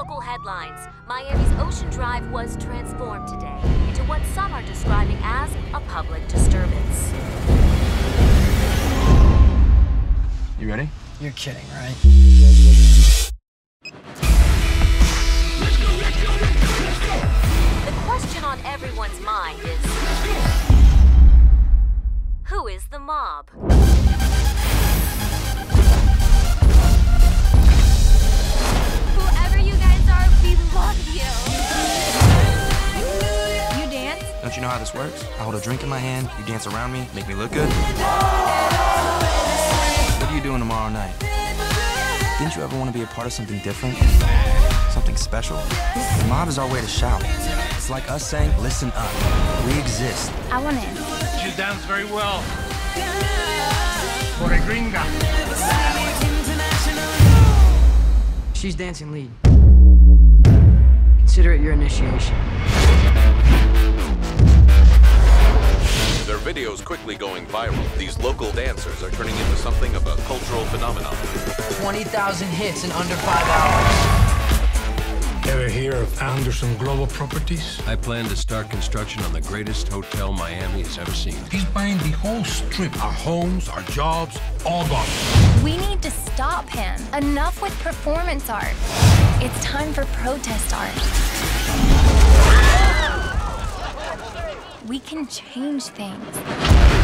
local headlines. Miami's Ocean Drive was transformed today into what some are describing as a public disturbance. You ready? You're kidding, right? The question on everyone's mind is Who is the mob? Don't you know how this works? I hold a drink in my hand, you dance around me, make me look good. What are you doing tomorrow night? Didn't you ever want to be a part of something different? Something special? The mob is our way to shout. It's like us saying, listen up. We exist. I want in. She dance very well. For a gringa. She's dancing lead. Consider it your initiation. Videos quickly going viral, these local dancers are turning into something of a cultural phenomenon. 20,000 hits in under five hours. Ever hear of Anderson Global Properties? I plan to start construction on the greatest hotel Miami has ever seen. He's buying the whole strip. Our homes, our jobs, all gone. We need to stop him. Enough with performance art. It's time for protest art. Can change things.